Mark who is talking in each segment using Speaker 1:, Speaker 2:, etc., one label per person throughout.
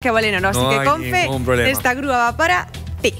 Speaker 1: que Valeno, ¿no? Así
Speaker 2: No
Speaker 1: que
Speaker 2: hay
Speaker 1: con fe,
Speaker 2: ningún problema.
Speaker 1: esta grúa va para ti.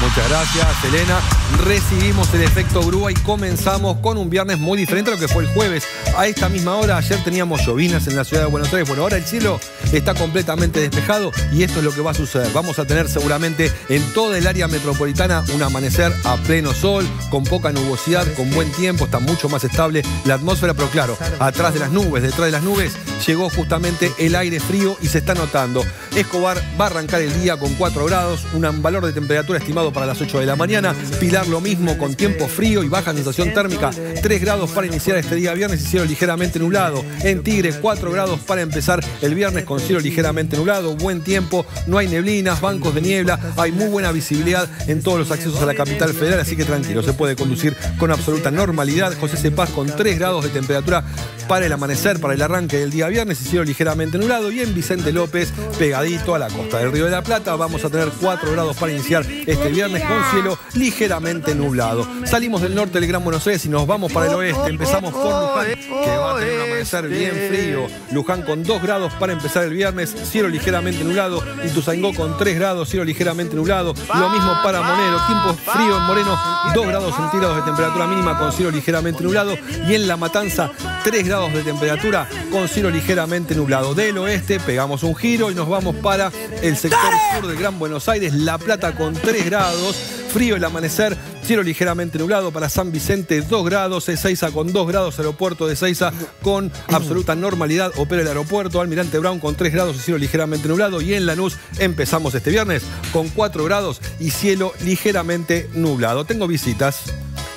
Speaker 2: Muchas gracias, Elena. Recibimos el efecto grúa y comenzamos con un viernes muy diferente a lo que fue el jueves. A esta misma hora, ayer teníamos llovinas en la ciudad de Buenos Aires. Bueno, ahora el cielo está completamente despejado y esto es lo que va a suceder. Vamos a tener seguramente en toda el área metropolitana un amanecer a pleno sol, con poca nubosidad, con buen tiempo, está mucho más estable la atmósfera, pero claro, atrás de las nubes, detrás de las nubes, llegó justamente el aire frío y se está notando. Escobar va a arrancar el día con 4 grados, un valor de temperatura estimado para las 8 de la mañana. Pilar lo mismo con tiempo frío y baja sensación térmica, 3 grados para iniciar este día viernes y cielo ligeramente nublado. En Tigre, 4 grados para empezar el viernes con cielo ligeramente nublado, buen tiempo, no hay neblinas, bancos de niebla, hay muy buena visibilidad en todos los accesos a la capital federal, así que tranquilo, se puede conducir con absoluta normalidad. José Cepaz con 3 grados de temperatura para el amanecer, para el arranque del día viernes y cielo ligeramente nublado. Y en Vicente López, pegadito a la costa del Río de la Plata, vamos a tener 4 grados para iniciar este viernes con cielo ligeramente nublado. Salimos del norte del Gran Buenos Aires y nos vamos para el oeste. Empezamos por Luján, que va a tener un amanecer bien frío. Luján con 2 grados para empezar el viernes, cielo ligeramente nublado. Ituzaingó con 3 grados, cielo ligeramente nublado. Lo mismo para Monero, tiempo frío en Moreno, 2 grados centígrados de temperatura mínima con cielo ligeramente nublado. Y en La Matanza, 3 grados de temperatura con cielo ligeramente nublado. Del oeste pegamos un giro y nos vamos para el sector sur del Gran Buenos Aires, La Plata con 3 grados. Frío el amanecer, cielo ligeramente nublado para San Vicente 2 grados, Ezeiza con 2 grados, aeropuerto de Ezeiza con absoluta normalidad, opera el aeropuerto, Almirante Brown con 3 grados y cielo ligeramente nublado y en Lanús empezamos este viernes con 4 grados y cielo ligeramente nublado. Tengo visitas.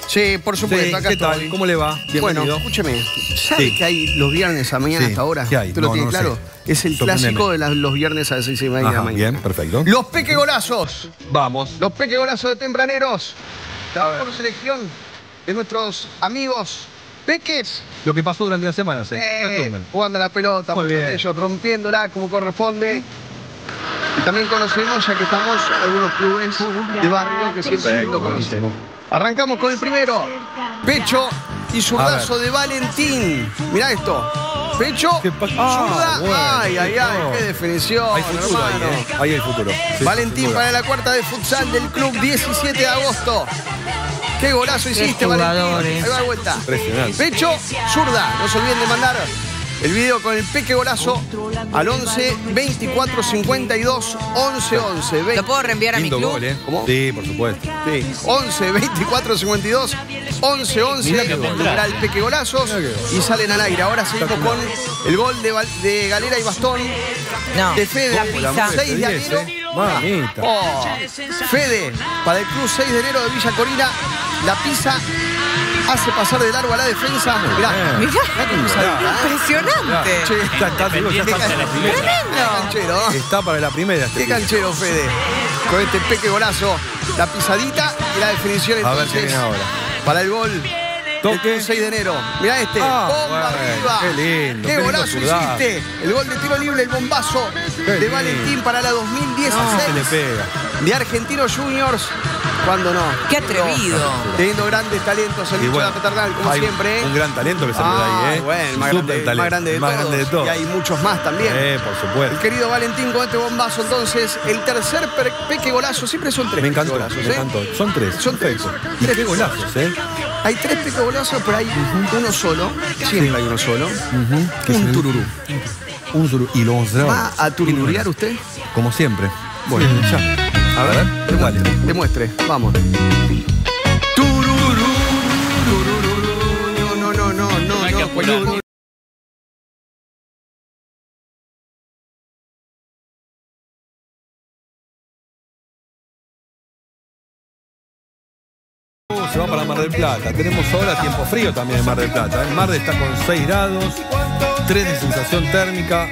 Speaker 3: Sí, por supuesto,
Speaker 2: Sí,
Speaker 3: acá
Speaker 2: ¿Qué tal? ¿Cómo le va?
Speaker 3: Bueno,
Speaker 2: Bienvenido.
Speaker 3: escúcheme, ¿sabe
Speaker 2: Sí.
Speaker 3: que hay los viernes a mañana
Speaker 2: Sí.
Speaker 3: hasta ahora?
Speaker 2: ¿Qué hay?
Speaker 3: ¿Usted lo
Speaker 2: No,
Speaker 3: tiene
Speaker 2: no
Speaker 3: claro?
Speaker 2: sé.
Speaker 3: Es el
Speaker 2: Sorprendeme.
Speaker 3: clásico de los viernes a las seis y media de la mañana.
Speaker 2: bien, perfecto.
Speaker 3: Los peque golazos.
Speaker 2: Vamos.
Speaker 3: Los peque golazos de tempraneros. La mejor selección de nuestros amigos peques.
Speaker 2: Lo que pasó durante la semana, sí.
Speaker 3: eh, jugando a la pelota,
Speaker 2: Muy bien.
Speaker 3: ellos rompiéndola como corresponde. Y también conocemos, ya que estamos, algunos clubes de barrio que siempre lo. Arrancamos con el primero. Pecho y zurdazo de Valentín. Mirá esto. Pecho, zurda.
Speaker 2: Ah, bueno,
Speaker 3: ay, ay, ay,
Speaker 2: no.
Speaker 3: qué definición,
Speaker 2: Hay futuro ahí. ¿eh? Ahí hay futuro. Sí,
Speaker 3: Valentín para la cuarta de futsal del club 17 de agosto. Qué golazo hiciste, Valentín. Ahí va de vuelta.
Speaker 2: Impresionante.
Speaker 3: Pecho, zurda. No se olviden de mandar el video con el peque golazo al 11 24 52 11 11. Ve-
Speaker 1: ¿Lo puedo reenviar a mi
Speaker 2: Lindo
Speaker 1: club?
Speaker 2: gol, ¿eh?
Speaker 3: ¿Cómo?
Speaker 2: Sí, por supuesto.
Speaker 3: Sí, 11 24 52 11 11.
Speaker 2: Mirá qué gol.
Speaker 3: Tendrá el peque golazos
Speaker 2: Mirá qué gol.
Speaker 3: y salen al aire. Ahora seguimos con el gol de, Val- de Galera y Bastón.
Speaker 1: No.
Speaker 3: De Fede,
Speaker 1: La pizza.
Speaker 3: 6 de
Speaker 2: 10,
Speaker 3: enero.
Speaker 2: ¿eh? Mamita.
Speaker 3: Oh, Fede, para el club 6 de enero de Villa Corina, la pizza hace pasar de largo a la defensa. Mirá,
Speaker 2: bien.
Speaker 1: Mirá,
Speaker 3: ¿eh?
Speaker 1: impresionante.
Speaker 3: Che,
Speaker 2: está, digo, ya está para la primera.
Speaker 3: Qué canchero.
Speaker 2: Está para la primera. este
Speaker 3: Qué canchero, Fede. Con este peque golazo, la pisadita y la definición
Speaker 2: A ver qué
Speaker 3: entonces
Speaker 2: viene ahora.
Speaker 3: para el gol.
Speaker 2: Toque.
Speaker 3: El 6 de enero. Mirá este.
Speaker 2: Ah,
Speaker 3: Bomba
Speaker 2: bueno,
Speaker 3: arriba.
Speaker 2: qué lindo,
Speaker 3: Qué
Speaker 2: qué lindo
Speaker 3: golazo hiciste. El gol de tiro libre, el bombazo
Speaker 2: Qué
Speaker 3: de
Speaker 2: lindo.
Speaker 3: Valentín para la 2016.
Speaker 2: No, se le pega.
Speaker 3: De Argentinos Juniors. Cuando no.
Speaker 1: Qué atrevido.
Speaker 3: Teniendo grandes talentos el bicho de
Speaker 2: bueno,
Speaker 3: la paternal, como
Speaker 2: hay
Speaker 3: siempre. ¿eh?
Speaker 2: Un gran talento que salió de ahí, ¿eh?
Speaker 3: bueno, el más, grande, el
Speaker 2: talento,
Speaker 3: más grande de
Speaker 2: el más
Speaker 3: todos.
Speaker 2: grande de todos.
Speaker 3: Y hay muchos más también.
Speaker 2: Eh, por
Speaker 3: El
Speaker 2: supuesto.
Speaker 3: querido Valentín con este bombazo, entonces, el tercer peque golazo, siempre son tres
Speaker 2: Me
Speaker 3: peque
Speaker 2: encantó,
Speaker 3: golazos,
Speaker 2: me
Speaker 3: ¿eh?
Speaker 2: encantó. Son tres.
Speaker 3: Son tres.
Speaker 2: Y
Speaker 3: Tres
Speaker 2: golazos, ¿eh?
Speaker 3: Hay tres peque golazos, pero hay uno solo. Siempre hay uno solo.
Speaker 2: Que
Speaker 3: Un
Speaker 2: el-
Speaker 3: tururú.
Speaker 2: Un zurú. Y lo vamos a
Speaker 3: ¿Va a turururear usted?
Speaker 2: Como siempre.
Speaker 3: Bueno,
Speaker 2: ya. A ver, dale.
Speaker 3: Demuestre, demuestre. Vamos. Tururú, tururú. No, no, no, no, no. no, tururú.
Speaker 2: Se va para Mar del Plata. Tenemos ahora tiempo frío también en Mar del Plata. El Mar está con 6 grados, 3 de sensación térmica,